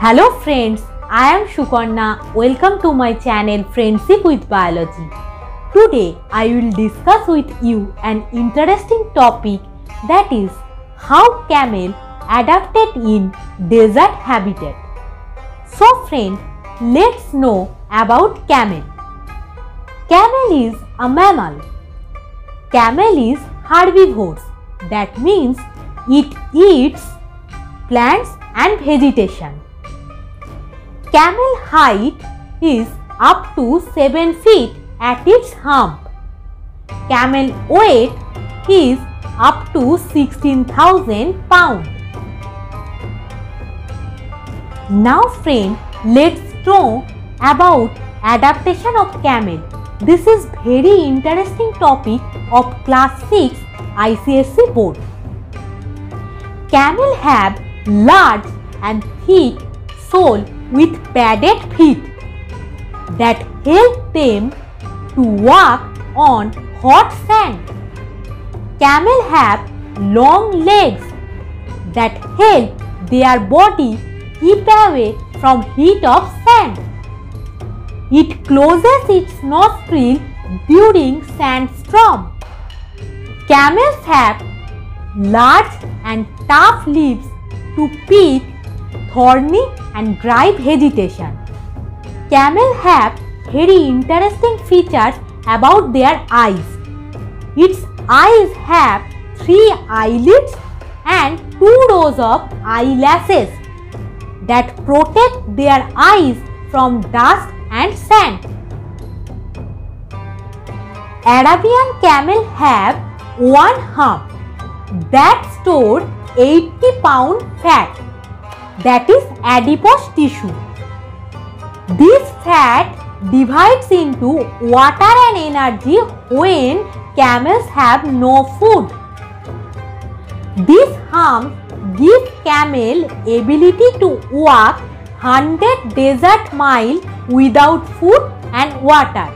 Hello friends, I am Shukarna. Welcome to my channel Friendship with Biology. Today I will discuss with you an interesting topic that is how camel adapted in desert habitat. So friend, let's know about camel. Camel is a mammal. Camel is herbivores. That means it eats plants and vegetation. Camel height is up to 7 feet at its hump. Camel weight is up to 16,000 pounds. Now friend, let's know about adaptation of camel. This is very interesting topic of class 6 ICSE board. Camel have large and thick sole with padded feet that help them to walk on hot sand. Camel have long legs that help their body keep away from heat of sand. It closes its nostril during sandstorm. Camels have large and tough leaves to pick thorny and dry vegetation. Camel have very interesting features about their eyes. Its eyes have three eyelids and two rows of eyelashes that protect their eyes from dust and sand. Arabian camel have one hump that store 80 pound fat that is adipose tissue. This fat divides into water and energy when camels have no food. This hump gives camel ability to walk 100 desert mile without food and water.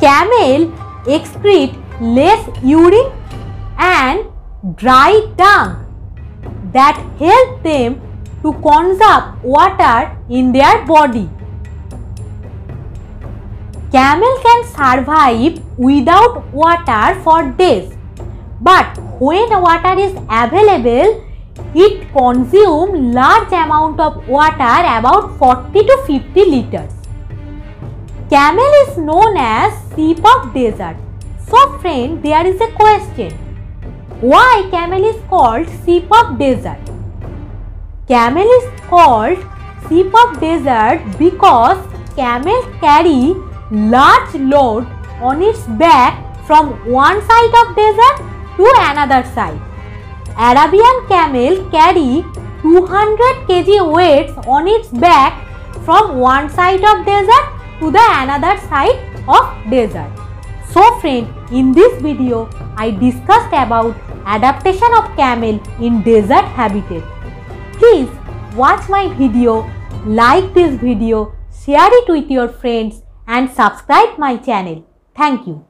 Camel excrete less urine and dry dung that help them to conserve water in their body. Camel can survive without water for days, but when water is available, it consumes large amount of water about 40 to 50 liters. Camel is known as sheep of desert. So friend, there is a question. Why camel is called sheep of desert? Camel is called sheep of desert because camel carry large load on its back from one side of desert to another side. Arabian camel carry 200 kg weights on its back from one side of desert to the another side of desert. So friend, in this video, I discussed about adaptation of camel in desert habitat. Please watch my video, like this video, share it with your friends and subscribe my channel. Thank you.